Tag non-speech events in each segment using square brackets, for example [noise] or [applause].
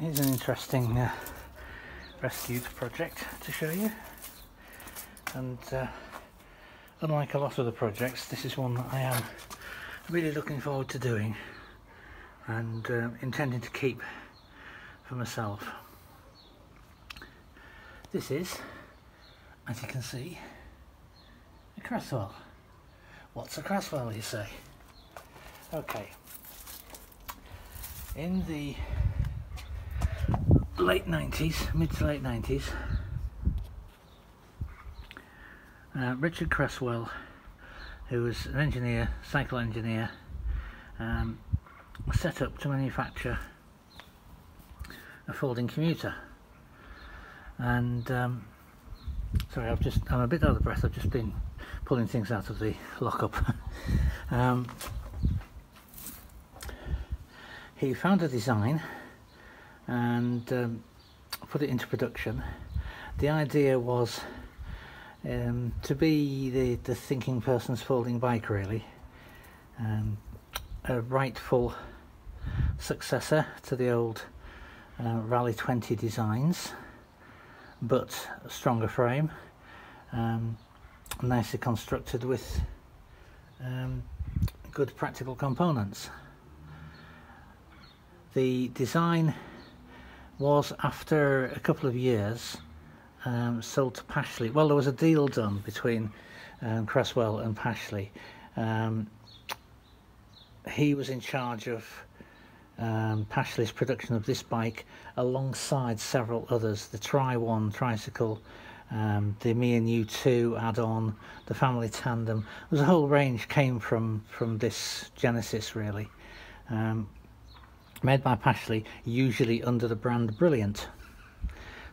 Here's an interesting uh, rescued project to show you and uh, unlike a lot of the projects this is one that I am really looking forward to doing and uh, intending to keep for myself. This is, as you can see, a Cresswell. What's a Cresswell you say? Okay. In the late 90s, mid to late 90s, uh, Richard Cresswell, who was an engineer, cycle engineer, um, set up to manufacture a folding commuter. And um, sorry, I've just I'm a bit out of breath. I've just been pulling things out of the lockup. [laughs] um, he found a design and um, put it into production. The idea was um, to be the, the thinking person's folding bike really. Um, a rightful successor to the old uh, Raleigh 20 designs but a stronger frame um, nicely constructed with um, good practical components. The design was after a couple of years um, sold to Pashley. Well, there was a deal done between um, Cresswell and Pashley. Um, he was in charge of um, Pashley's production of this bike alongside several others, the Tri One tricycle, um, the Me and You 2 add-on, the Family Tandem. There's a whole range came from from this Genesis really. Um, made by Pashley, usually under the brand Brilliant.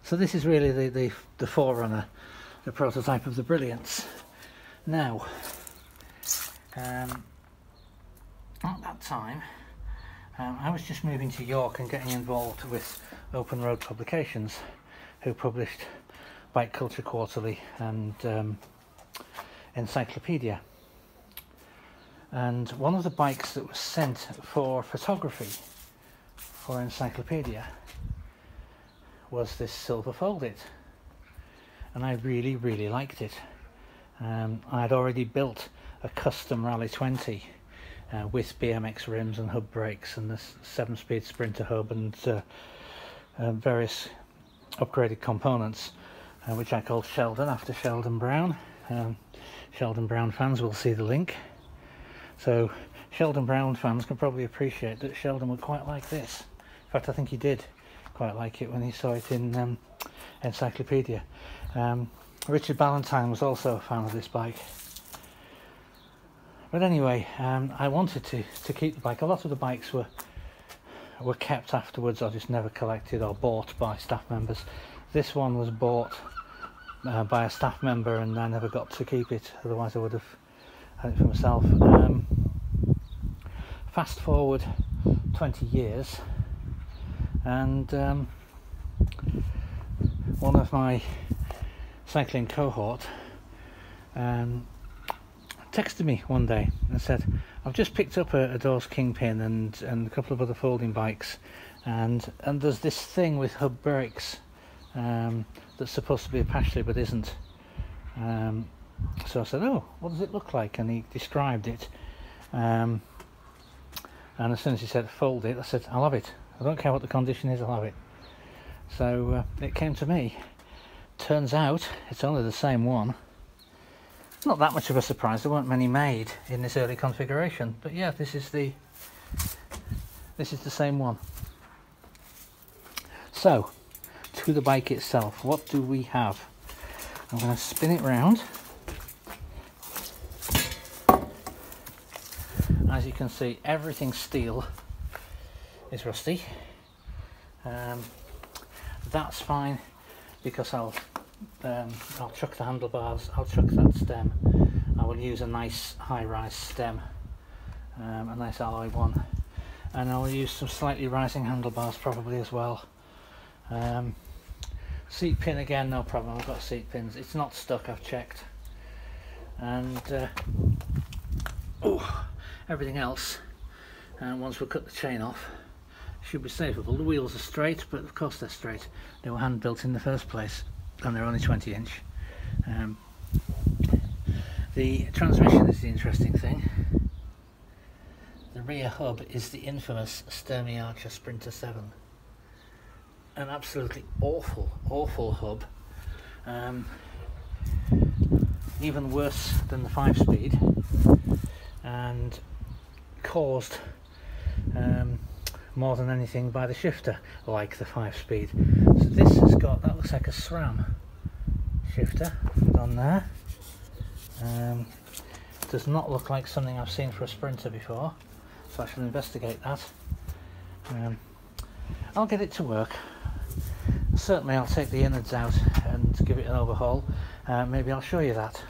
So this is really the, the, the forerunner, the prototype of the Brilliance. Now, um, at that time, um, I was just moving to York and getting involved with Open Road Publications, who published Bike Culture Quarterly and um, Encycleopedia. And one of the bikes that was sent for photography for Encycleopedia was this Silver Fold It And I really, really liked it. Um, I had already built a custom Raleigh 20 uh, with BMX rims and hub brakes and the 7-speed Sprinter hub and uh, uh, various upgraded components uh, which I called Sheldon after Sheldon Brown. Um, Sheldon Brown fans will see the link. So Sheldon Brown fans can probably appreciate that Sheldon would quite like this. In fact, I think he did quite like it when he saw it in um, Encycleopedia. Um, Richard Ballantine was also a fan of this bike. But anyway, um, I wanted to, to keep the bike. A lot of the bikes were were kept afterwards or just never collected or bought by staff members. This one was bought uh, by a staff member and I never got to keep it, otherwise I would have had it for myself. Um, fast forward 20 years and um, one of my cycling cohort um, texted me one day and said, I've just picked up a, a Dawes Kingpin and, and a couple of other folding bikes and and there's this thing with hub brakes um, that's supposed to be a Pashley but isn't. Um, so I said, oh, what does it look like? And he described it. Um, and as soon as he said fold it, I said, I'll have it. I don't care what the condition is, I'll have it. So uh, it came to me. Turns out it's only the same one not that much of a surprise, there weren't many made in this early configuration, but yeah, this is the this is the same one. So, to the bike itself, what do we have? I'm going to spin it round. As you can see, everything steel is rusty. Um, that's fine because I'll um, I'll chuck the handlebars, I'll chuck that stem. I will use a nice high-rise stem, um, a nice alloy one, and I will use some slightly rising handlebars probably as well. Um, seat pin again, no problem. I've got seat pins. It's not stuck. I've checked, and uh, oh, everything else. And once we cut the chain off, should be savable. The wheels are straight, but of course they're straight. They were hand built in the first place, and they're only 20 inch. Um, the transmission is the interesting thing. The rear hub is the infamous Sturmey Archer Sprinter 7. An absolutely awful, awful hub. Um, even worse than the 5-speed and caused more than anything by the shifter like the 5-speed. So this has got, that looks like a SRAM shifter on there. Um, does not look like something I've seen for a Sprinter before, so I shall investigate that. Um, I'll get it to work. Certainly I'll take the innards out and give it an overhaul. Uh, maybe I'll show you that.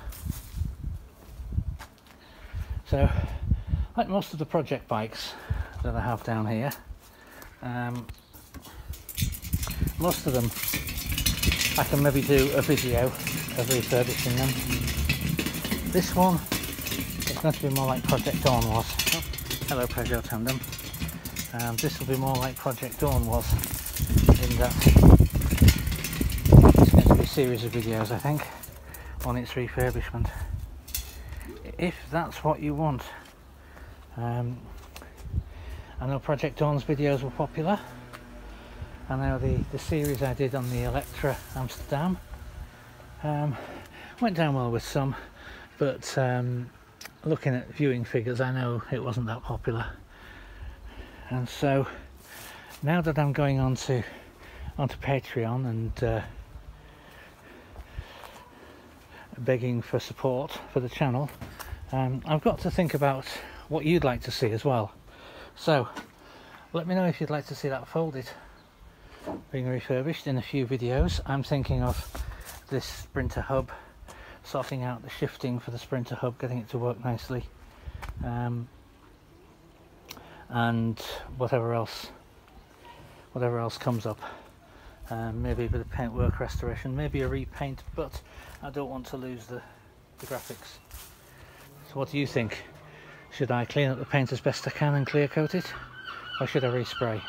So, like most of the project bikes that I have down here, um, most of them I can maybe do a video of refurbishing them. This one it's going to be more like Project Dawn was. Oh, hello Peugeot Tandem. Um, this will be more like Project Dawn was in that it's going to be a series of videos I think on its refurbishment if that's what you want. Um, I know Project Dawn's videos were popular. I know the, the series I did on the Electra Amsterdam um, went down well with some, but um, looking at viewing figures, I know it wasn't that popular. And so now that I'm going on to onto Patreon and uh, begging for support for the channel, um, I've got to think about what you'd like to see as well. So let me know if you'd like to see that Fold It being refurbished in a few videos. I'm thinking of this Sprinter hub, sorting out the shifting for the Sprinter hub, getting it to work nicely. Um, and whatever else whatever else comes up um, maybe a bit of paintwork restoration maybe a repaint but I don't want to lose the, the graphics so what do you think? Should I clean up the paint as best I can and clear coat it? Or should I respray?